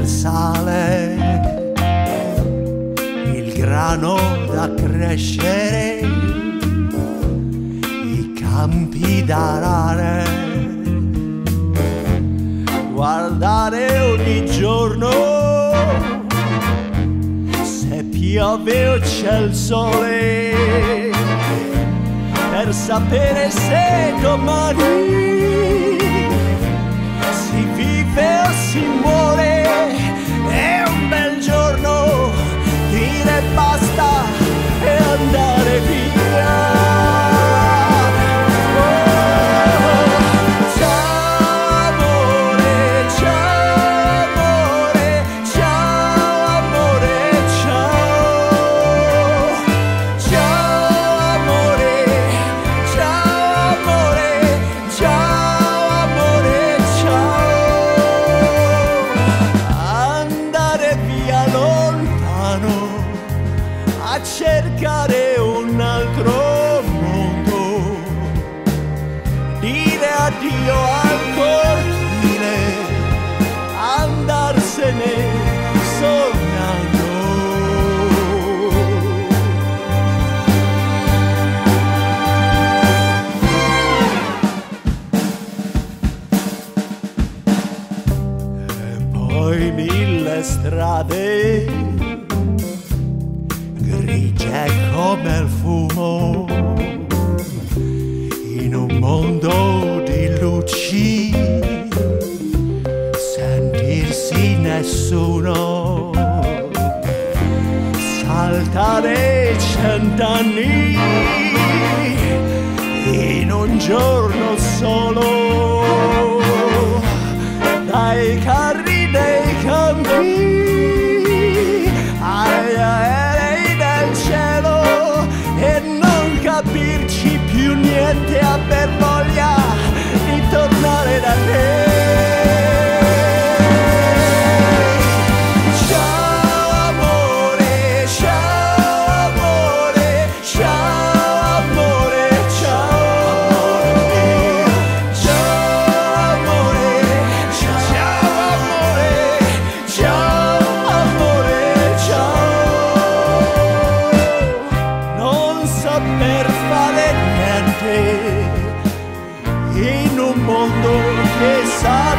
del sale, il grano da crescere, i campi da arare, guardare ogni giorno se piove o c'è il sole, per sapere se domani cercare un altro mondo. Dire addio al cortile, andarsene sognando. poi mille strade grigie come il fumo. In un mondo di luci sentirsi nessuno. Saltare cent'anni in un giorno solo esqueça.